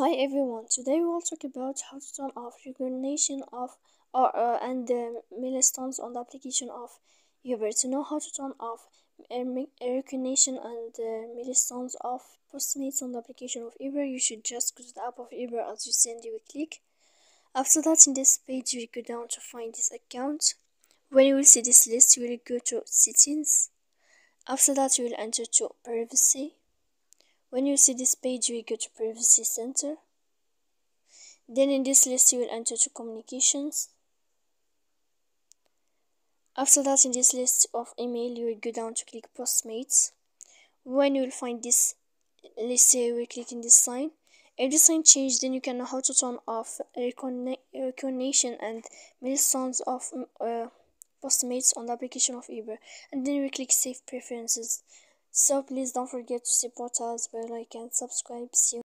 Hi everyone, today we will talk about how to turn off recognition of or uh, and the milestones on the application of Uber. To know how to turn off recognition and the milestones of Postmates on the application of Uber, you should just go to the app of Uber as you send you a click. After that, in this page, you go down to find this account. When you will see this list, you will go to settings. After that, you will enter to privacy when you see this page, you will go to Privacy Center. Then in this list, you will enter to Communications. After that, in this list of email, you will go down to click Postmates. When you will find this list you will click in this sign. If the sign change, then you can know how to turn off recognition and milestones of uh, Postmates on the application of Uber. And then you will click Save Preferences. So please don't forget to support us by like and subscribe. See you.